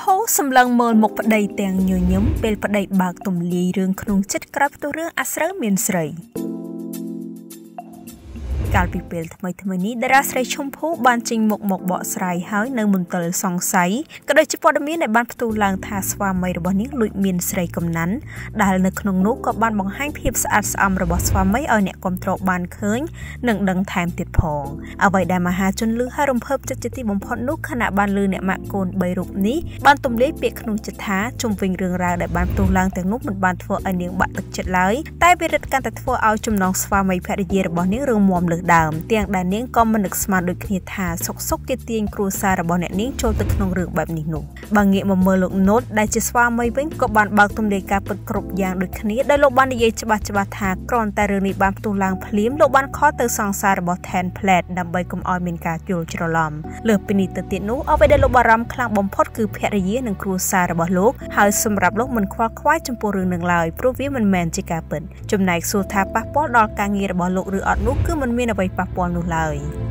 ភោសម្លឹងមើលមុខប្តីទាំងញញឹមពេលប្តីបើកទំលាយរឿងក្នុងចិត្តក្រោយផ្ទុះរឿងអាស្រូវមានស្រី កាលពីពេលថ្មីថ្មីនេះតារាស្រីឈុំភូបានចេញមុខមកបកស្រាយហើយនៅមន្ទិលសង្ស័យក៏ដូចជាព័ត៌មានដែលបានផ្ទុះឡើងថាស្វាមីរបស់នាងលួចមានស្រីកំណាន់ដែលនៅក្នុងនោះក៏បានបង្ហាញភាពស្អាតស្អំរបស់ស្វាមីឲ្យអ្នកគ្រប់គ្រងបានឃើញនិងដឹងថែមទៀតផងអ្វីដែលមហាជនលឺហើយរំភើបចិត្តជាទីបំផុតនោះខណៈបានលឺអ្នកម៉ាក់កូន3រូបនេះបានទម្លាយពាក្យក្នុងចិត្តថាជុំវិញរឿងរ៉ាវដែលបានផ្ទុះឡើងទាំងនោះមិនបានធ្វើឲ្យនាងបាក់ទឹកចិត្តឡើយតែវារឹតកាន់តែធ្វើឲ្យចំណងស្វាមីភរិយារបស់នាងរឿងមាំលើសដើមទាំងដែលនាងក៏មិននឹកស្មានដូចគ្នាថាសុកសុកគេទាញគ្រួសាររបស់អ្នកនាងចូលទៅក្នុងរឿងបែបនេះនោះបើងាកមកមើលលោកណូតដែលជាស្វាមីវិញក៏បានបើកទំនាយការពិតគ្រប់យ៉ាងដូចគ្នាដែលលោកបាននិយាយច្បាស់ច្បាស់ថាគ្រាន់តែរឿងនេះបានផ្ទុះឡើងភ្លាមលោកបានខកទៅសង្សាររបស់ Ten Plate ដើម្បីកុំឲ្យមានការយល់ច្រឡំលើពីនេះទៅទៀតនោះអ្វីដែលលោកបារម្ភខ្លាំងបំផុតគឺភរិយានិងគ្រួសាររបស់លោកហើយសម្រាប់លោកមិនខ្វល់ខ្វាយចំពោះរឿងនឹងឡើយព្រោះវាមិនមែនជាការពិតចំណែកសួរថាប៉ះពាល់ដល់ការងាររបស់លោកឬអត់នោះគឺមិនមានអ្វីប៉ះពាល់នោះឡើយ។